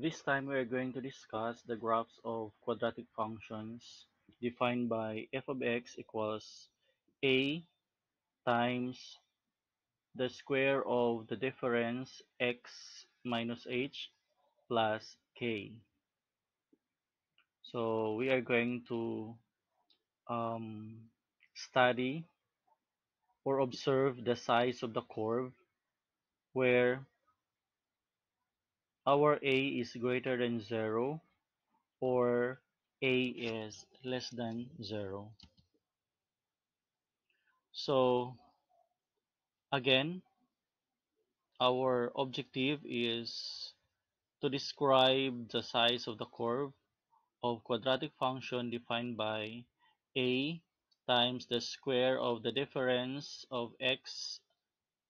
This time we are going to discuss the graphs of quadratic functions defined by f of x equals a times the square of the difference x minus h plus k. So we are going to um, study or observe the size of the curve where our a is greater than 0 or a is less than 0. So again, our objective is to describe the size of the curve of quadratic function defined by a times the square of the difference of x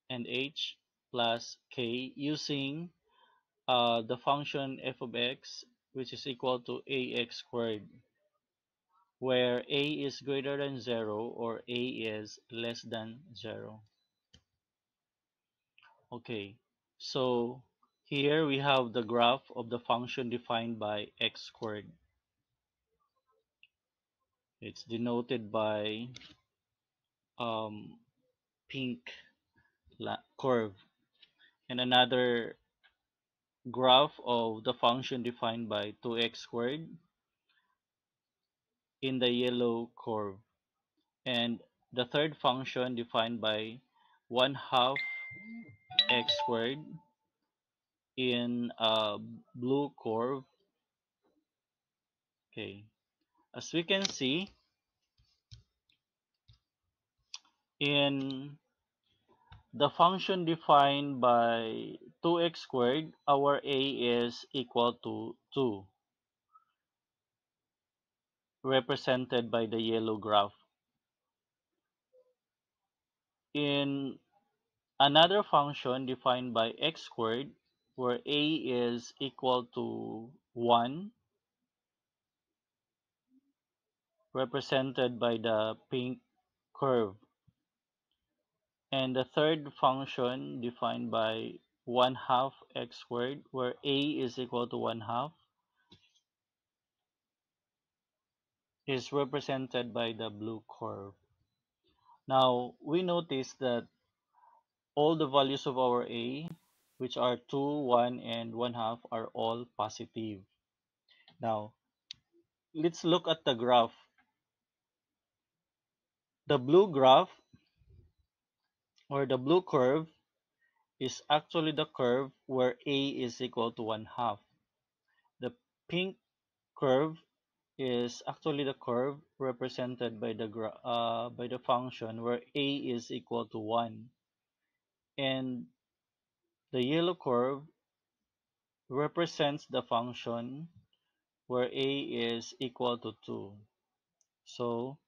and h plus k using uh, the function f of x which is equal to ax squared where a is greater than 0 or a is less than 0. Okay, so here we have the graph of the function defined by x squared. It's denoted by um, pink curve and another graph of the function defined by 2x squared in the yellow curve. And the third function defined by 1 half x squared in a blue curve. Okay. As we can see in the function defined by 2x squared, our a is equal to 2, represented by the yellow graph. In another function defined by x squared, where a is equal to 1, represented by the pink curve and the third function defined by 1 half x squared where a is equal to 1 half is represented by the blue curve. Now we notice that all the values of our a which are 2, 1 and 1 half are all positive. Now let's look at the graph. The blue graph or the blue curve is actually the curve where a is equal to 1 half. The pink curve is actually the curve represented by the uh, by the function where a is equal to 1 and the yellow curve represents the function where a is equal to 2 so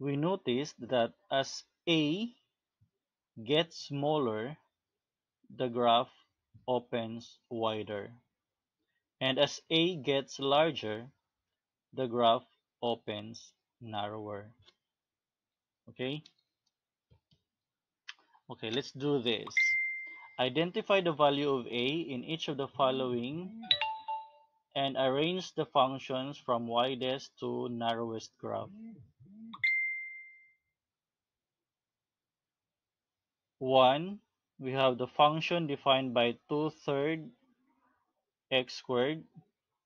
we notice that as a gets smaller, the graph opens wider. And as A gets larger, the graph opens narrower. Okay? Okay, let's do this. Identify the value of A in each of the following and arrange the functions from widest to narrowest graph. 1, we have the function defined by 2 third x squared.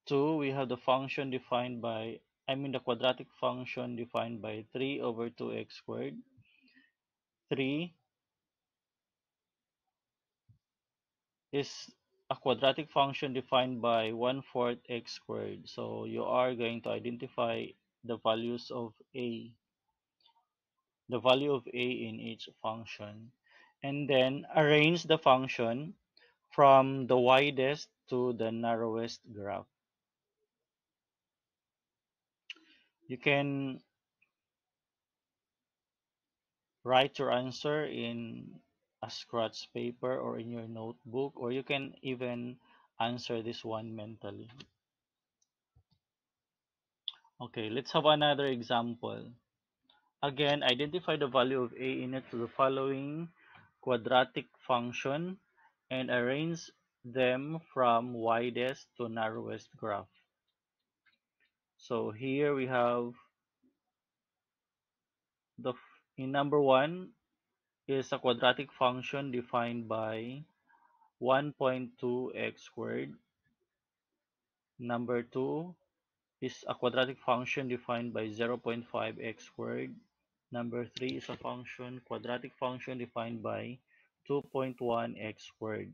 2, we have the function defined by, I mean the quadratic function defined by 3 over 2x squared. 3 is a quadratic function defined by 1 fourth x squared. So you are going to identify the values of a, the value of a in each function and then arrange the function from the widest to the narrowest graph. You can write your answer in a scratch paper or in your notebook or you can even answer this one mentally. Okay, let's have another example. Again, identify the value of a in it to the following quadratic function and arrange them from widest to narrowest graph. So here we have the in number one is a quadratic function defined by 1.2 x squared. Number two is a quadratic function defined by 0.5 x squared. Number three is a function quadratic function defined by 2.1 x squared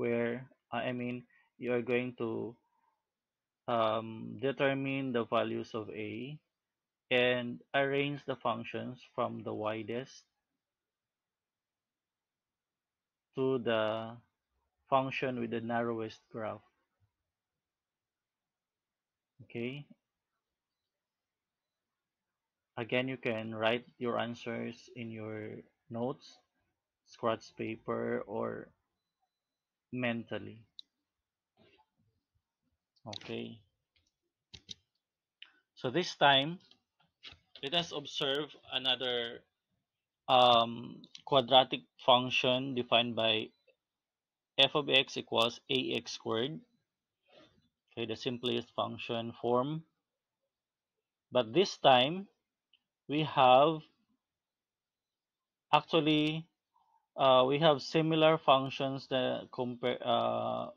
where I mean you are going to um, determine the values of a and arrange the functions from the widest to the function with the narrowest graph. Okay. Again, you can write your answers in your notes, scratch paper, or mentally. Okay. So this time, let us observe another um, quadratic function defined by f of x equals ax squared. Okay, the simplest function form. But this time, we have actually uh, we have similar functions that compare uh,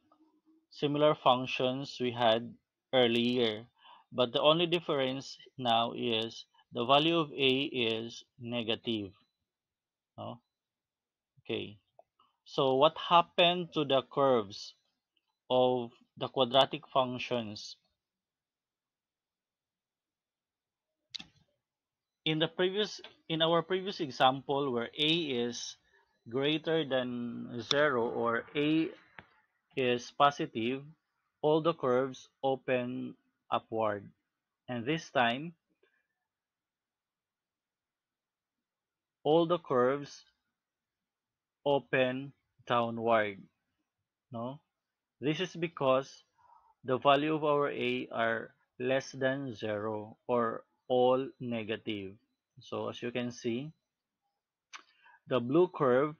similar functions we had earlier. But the only difference now is the value of a is negative no? okay. So what happened to the curves of the quadratic functions in the previous in our previous example where a is greater than 0 or a is positive all the curves open upward. And this time all the curves open downward no? This is because the value of our a are less than 0 or all negative. So as you can see the blue curve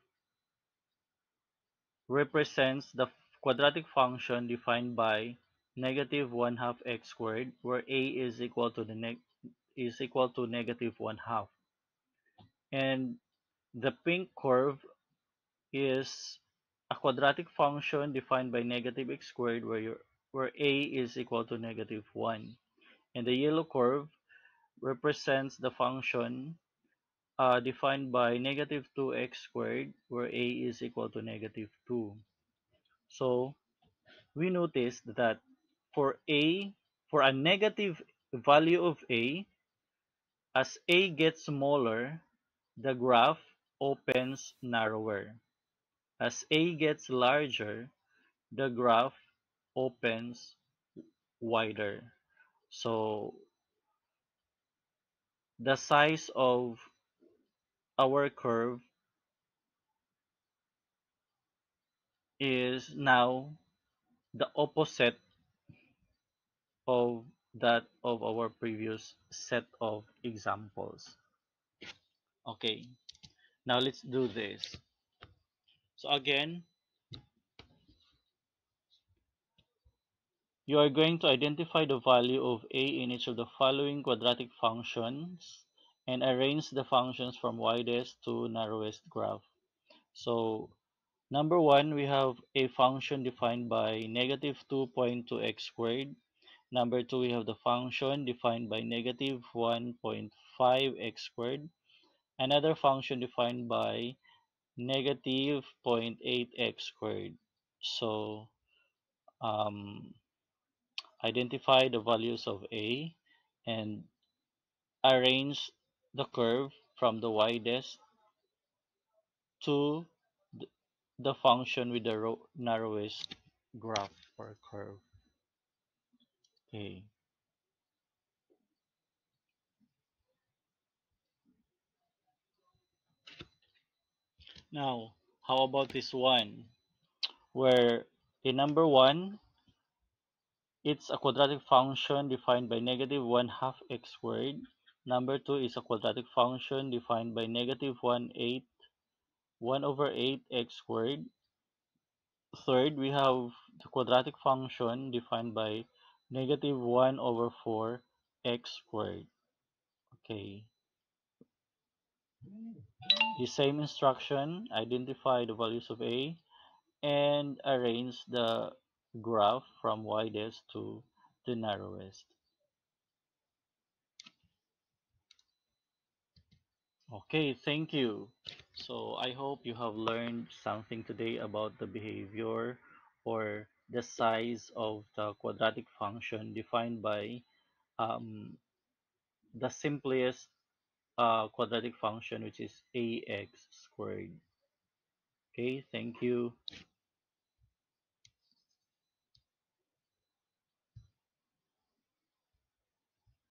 represents the quadratic function defined by negative 1 half x squared where a is equal to the is equal to negative 1 half and the pink curve is a quadratic function defined by negative x squared where where a is equal to negative 1 and the yellow curve represents the function uh, defined by negative 2x squared where a is equal to negative 2 so we notice that for a for a negative value of a as a gets smaller the graph opens narrower. As a gets larger the graph opens wider. So the size of our curve is now the opposite of that of our previous set of examples. Okay, now let's do this. So again, you are going to identify the value of a in each of the following quadratic functions and arrange the functions from widest to narrowest graph. So number one, we have a function defined by negative 2.2x squared Number two, we have the function defined by negative 1.5x squared. Another function defined by negative 0.8x squared. So um, identify the values of a and arrange the curve from the widest to the function with the narrowest graph or curve. Okay. Now, how about this one? Where in number one, it's a quadratic function defined by negative 1 half x squared. Number two is a quadratic function defined by negative 1 8 1 over 8 x squared. third, we have the quadratic function defined by negative 1 over 4 x squared. Okay. The same instruction, identify the values of a and arrange the graph from widest to the narrowest. Okay, thank you. So I hope you have learned something today about the behavior or the size of the quadratic function defined by um, the simplest uh, quadratic function which is ax squared. Okay, thank you.